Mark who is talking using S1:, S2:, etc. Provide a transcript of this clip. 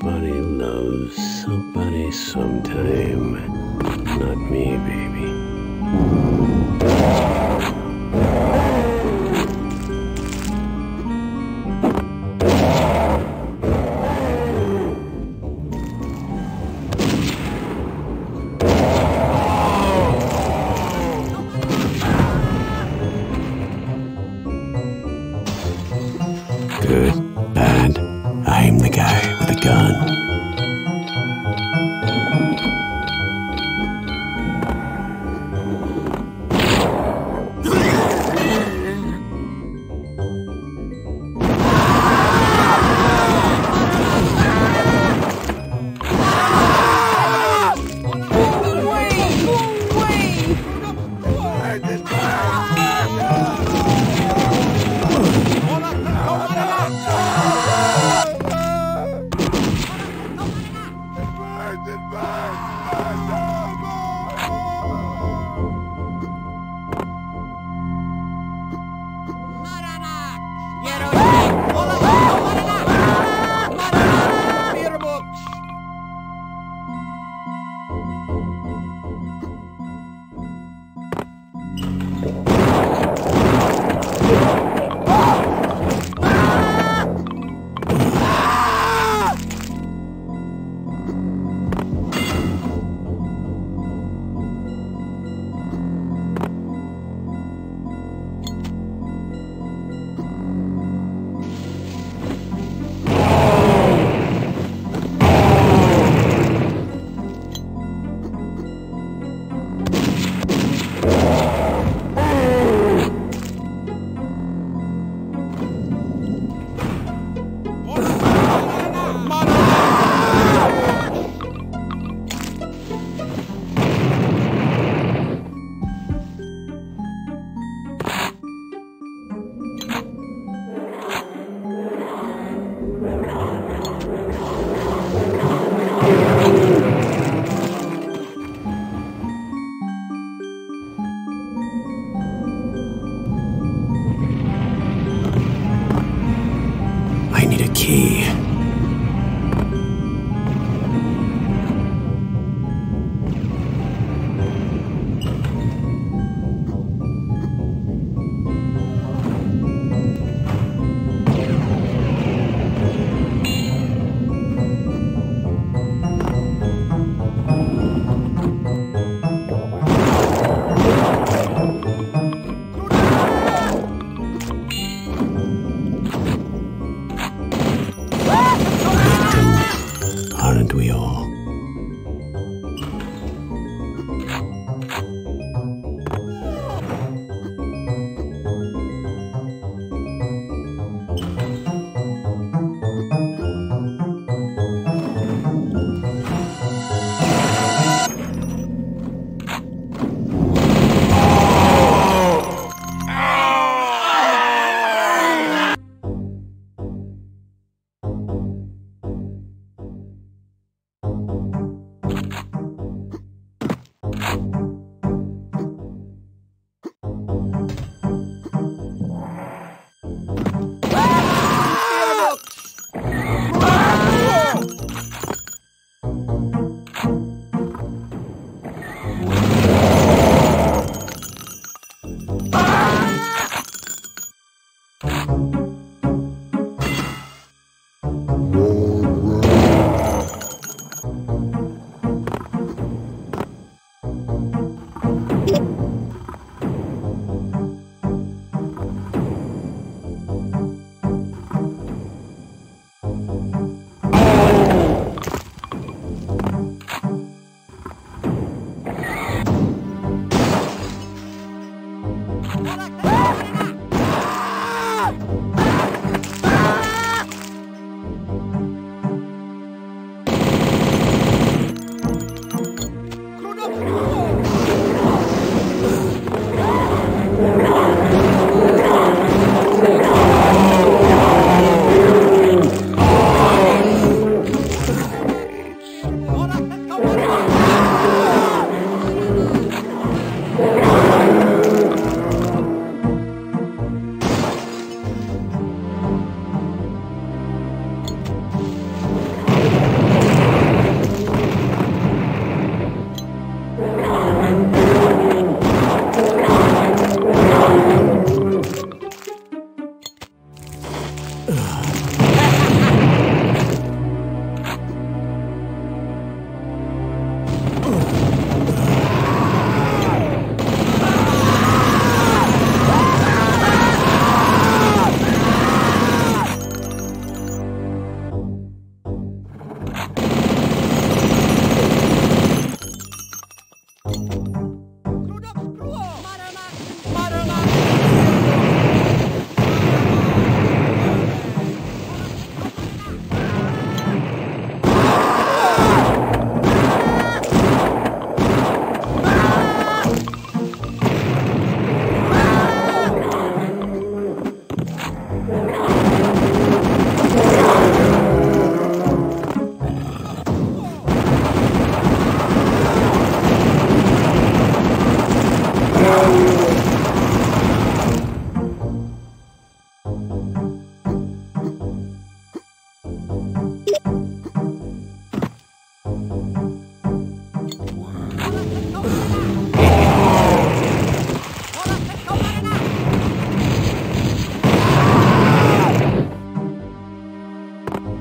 S1: Everybody loves somebody sometime. Not me, baby.